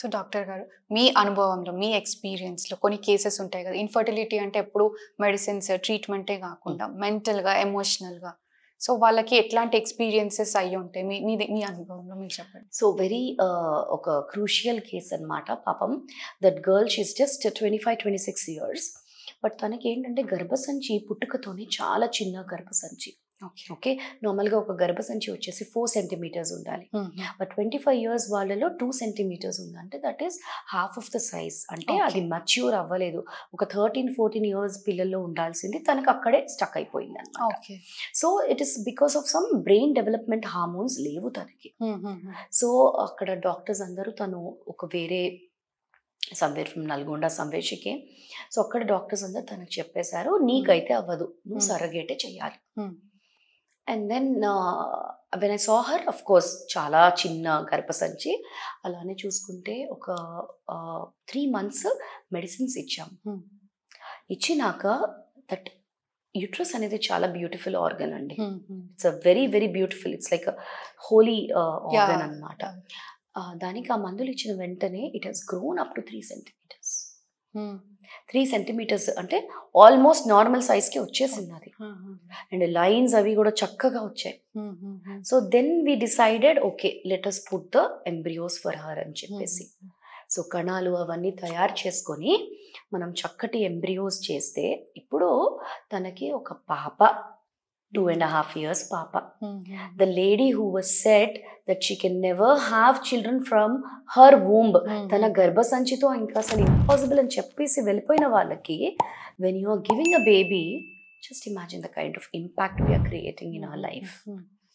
So doctor గారు మీ అనుభవంలో మీ ఎక్స్పీరియన్స్లో కొన్ని కేసెస్ ఉంటాయి కదా. ఇన్ఫర్టిలిటీ అంటే ఎప్పుడు మెడిసిన్స్ ట్రీట్మెంటే కాకుండా మెంటల్గా ఎమోషనల్గా. సో వాళ్ళకి ఎట్లాంటి ఎక్స్పీరియన్సెస్ అయ్యి ఉంటాయి? మీ మీ మీ అనుభవంలో మీరు చెప్పండి. సో వెరీ ఒక క్రూషియల్ కేస్ అన్నమాట పాపం. That girl she's just twenty five twenty six years but తనకి ఏంటంటే గర్భసంచి పుట్టుకతోనే చాలా చిన్న గర్భసంచి. ఓకే. ఓకే? నార్మల్గా ఒక గర్భసంచి వచ్చేసి ఫోర్ సెంటీమీటర్స్ ఉండాలి. బట్ ట్వంటీ ఫైవ్ ఇయర్స్ వాళ్ళలో టూ సెంటీమీటర్స్ ఉంది అంటే that is half of the size. అంటే. అది మచ్యూర్ అవ్వలేదు. ఒక థర్టీన్ ఫోర్టీన్ ఇయర్స్ పిల్లల్లో ఉండాల్సింది. తనకు అక్కడే స్టక్ అయిపోయింది అనమాట okay. So it is because of some brain development hormones లేవు తనకి. సో అక్కడ డాక్టర్స్ అందరూ తను ఒక వేరే సమ్వేర్ ఫ్రమ్ నల్గొండ సమ్వేషికే సో అక్కడ డాక్టర్స్ అందరూ తనకు చెప్పేశారు నీకైతే అవ్వదు. నువ్వు. సరగేటే చెయ్యాలి. Hmm. And then when I saw her of course చాలా చిన్న గర్భసంచి. అలానే చూసుకుంటే ఒక త్రీ మంత్స్ మెడిసిన్స్ ఇచ్చాం. ఇచ్చినాక దట్ యూట్రస్ అనేది చాలా బ్యూటిఫుల్ ఆర్గన్ అండి. It's a very very beautiful it's like holy organ. అనమాట దానికి ఆ మందులు ఇచ్చిన వెంటనే it has grown up to three centimetres three centimetres అంటే ఆల్మోస్ట్ నార్మల్ సైజ్కి వచ్చేసింది అది. అండ్ లైన్స్ అవి కూడా చక్కగా వచ్చాయి. So then we decided okay let's put the embryos for her అని చెప్పేసి. సో కణాలు అవన్నీ తయారు చేసుకొని మనం చక్కటి ఎంబ్రియోస్ చేస్తే ఇప్పుడు తనకి ఒక పాప టూ అండ్ హాఫ్ ఇయర్స్ పాప the lady who was said that she can never have children from her womb తన గర్భసంచితో ఇంకా అసలు ఇంపాసిబుల్ అని చెప్పేసి వెళ్ళిపోయిన వాళ్ళకి when you are giving a baby just imagine the kind of impact we're creating in our life